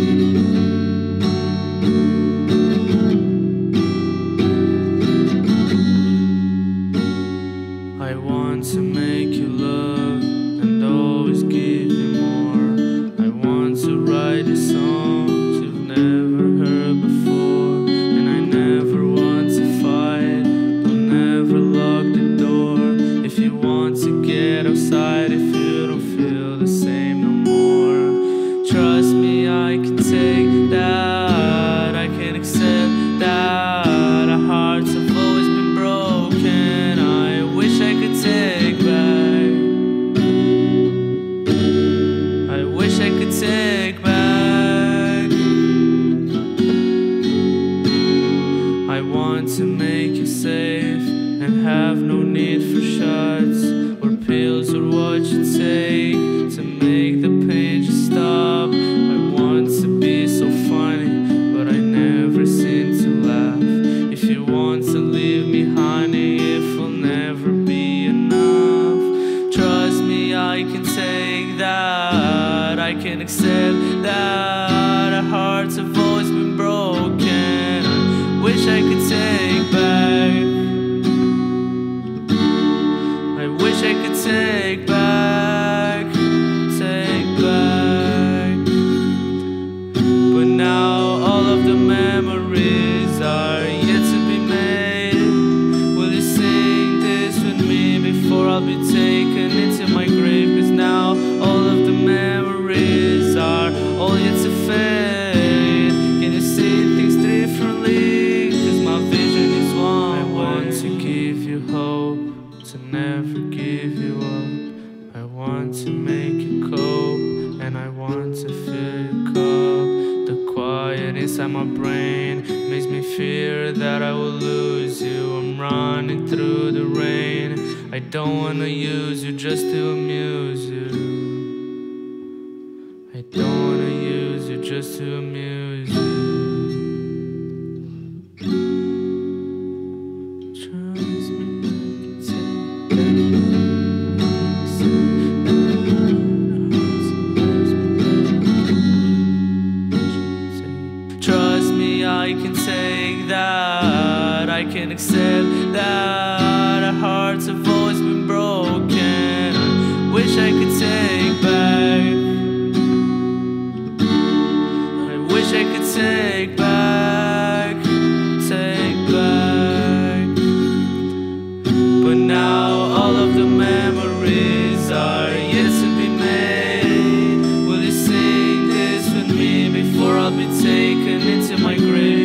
I and have no need for shots or pills or what you take to make the pain just stop. I want to be so funny, but I never seem to laugh. If you want to leave me, honey, it will never be enough. Trust me, I can take that. I can accept that. Our hearts have always been broken. I wish I could take to make you cope, and I want to fill your cup. The quiet inside my brain makes me fear that I will lose you. I'm running through the rain. I don't wanna use you just to amuse you. I don't wanna use you just to amuse Trust me, I can take that. I can accept that. Our hearts have always been broken. I wish I could take back. I wish I could take back, take back. But now all of the memories are yet to be made. Will you sing this with me before I'll be taken into my grave?